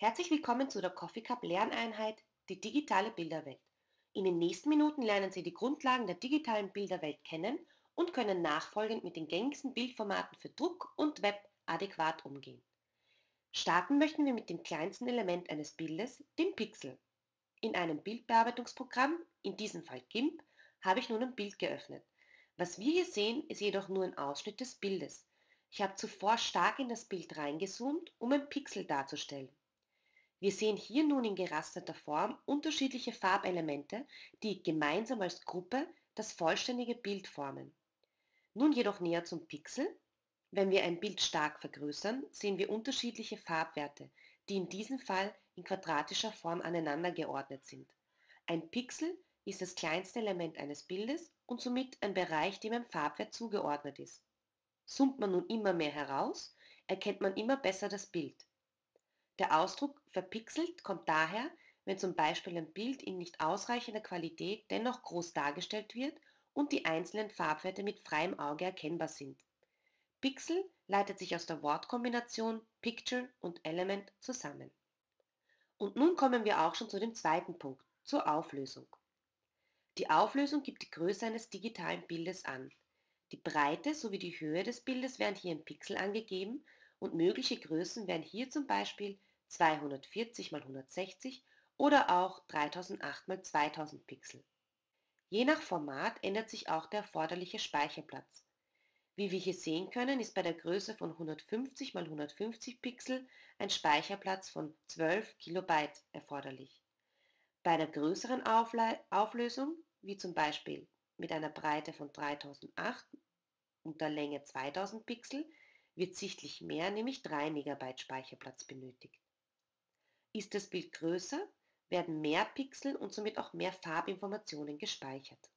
Herzlich willkommen zu der Coffee Cup Lerneinheit Die digitale Bilderwelt. In den nächsten Minuten lernen Sie die Grundlagen der digitalen Bilderwelt kennen und können nachfolgend mit den gängigsten Bildformaten für Druck und Web adäquat umgehen. Starten möchten wir mit dem kleinsten Element eines Bildes, dem Pixel. In einem Bildbearbeitungsprogramm, in diesem Fall GIMP, habe ich nun ein Bild geöffnet. Was wir hier sehen, ist jedoch nur ein Ausschnitt des Bildes. Ich habe zuvor stark in das Bild reingezoomt, um ein Pixel darzustellen. Wir sehen hier nun in gerasterter Form unterschiedliche Farbelemente, die gemeinsam als Gruppe das vollständige Bild formen. Nun jedoch näher zum Pixel. Wenn wir ein Bild stark vergrößern, sehen wir unterschiedliche Farbwerte, die in diesem Fall in quadratischer Form aneinander geordnet sind. Ein Pixel ist das kleinste Element eines Bildes und somit ein Bereich, dem ein Farbwert zugeordnet ist. Zoomt man nun immer mehr heraus, erkennt man immer besser das Bild. Der Ausdruck verpixelt kommt daher, wenn zum Beispiel ein Bild in nicht ausreichender Qualität dennoch groß dargestellt wird und die einzelnen Farbwerte mit freiem Auge erkennbar sind. Pixel leitet sich aus der Wortkombination Picture und Element zusammen. Und nun kommen wir auch schon zu dem zweiten Punkt, zur Auflösung. Die Auflösung gibt die Größe eines digitalen Bildes an. Die Breite sowie die Höhe des Bildes werden hier in Pixel angegeben und mögliche Größen wären hier zum Beispiel 240 x 160 oder auch 3008 x 2000 Pixel. Je nach Format ändert sich auch der erforderliche Speicherplatz. Wie wir hier sehen können, ist bei der Größe von 150 x 150 Pixel ein Speicherplatz von 12 KB erforderlich. Bei der größeren Auflösung, wie zum Beispiel mit einer Breite von 3008 und der Länge 2000 Pixel, wird sichtlich mehr, nämlich 3 MB Speicherplatz benötigt. Ist das Bild größer, werden mehr Pixel und somit auch mehr Farbinformationen gespeichert.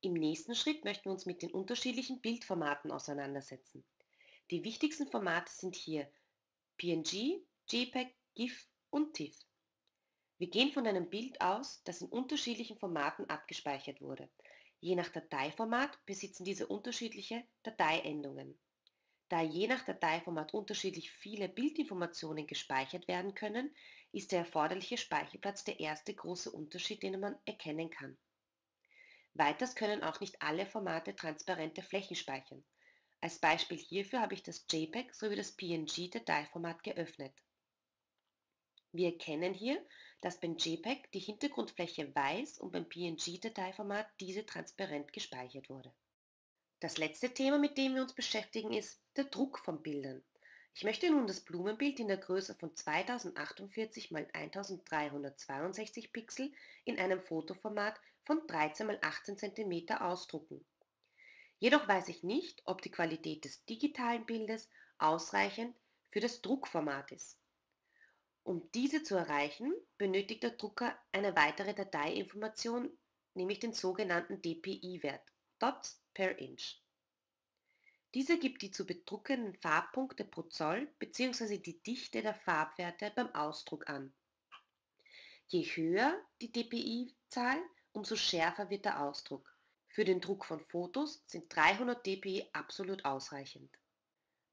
Im nächsten Schritt möchten wir uns mit den unterschiedlichen Bildformaten auseinandersetzen. Die wichtigsten Formate sind hier PNG, JPEG, GIF und TIFF. Wir gehen von einem Bild aus, das in unterschiedlichen Formaten abgespeichert wurde. Je nach Dateiformat besitzen diese unterschiedliche Dateiendungen. Da je nach Dateiformat unterschiedlich viele Bildinformationen gespeichert werden können, ist der erforderliche Speicherplatz der erste große Unterschied, den man erkennen kann. Weiters können auch nicht alle Formate transparente Flächen speichern. Als Beispiel hierfür habe ich das JPEG sowie das PNG-Dateiformat geöffnet. Wir erkennen hier, dass beim JPEG die Hintergrundfläche weiß und beim PNG-Dateiformat diese transparent gespeichert wurde. Das letzte Thema, mit dem wir uns beschäftigen, ist der Druck von Bildern. Ich möchte nun das Blumenbild in der Größe von 2048 x 1362 Pixel in einem Fotoformat von 13 x 18 cm ausdrucken. Jedoch weiß ich nicht, ob die Qualität des digitalen Bildes ausreichend für das Druckformat ist. Um diese zu erreichen, benötigt der Drucker eine weitere Dateiinformation, nämlich den sogenannten DPI-Wert, Dots per Inch. Dieser gibt die zu bedruckenden Farbpunkte pro Zoll bzw. die Dichte der Farbwerte beim Ausdruck an. Je höher die dpi-Zahl, umso schärfer wird der Ausdruck. Für den Druck von Fotos sind 300 dpi absolut ausreichend.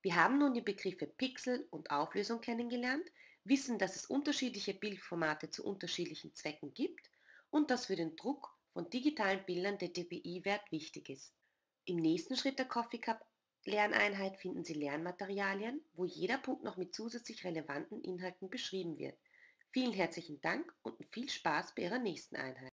Wir haben nun die Begriffe Pixel und Auflösung kennengelernt, wissen, dass es unterschiedliche Bildformate zu unterschiedlichen Zwecken gibt und dass für den Druck von digitalen Bildern der dpi-Wert wichtig ist. Im nächsten Schritt der Coffee Cup Lerneinheit finden Sie Lernmaterialien, wo jeder Punkt noch mit zusätzlich relevanten Inhalten beschrieben wird. Vielen herzlichen Dank und viel Spaß bei Ihrer nächsten Einheit.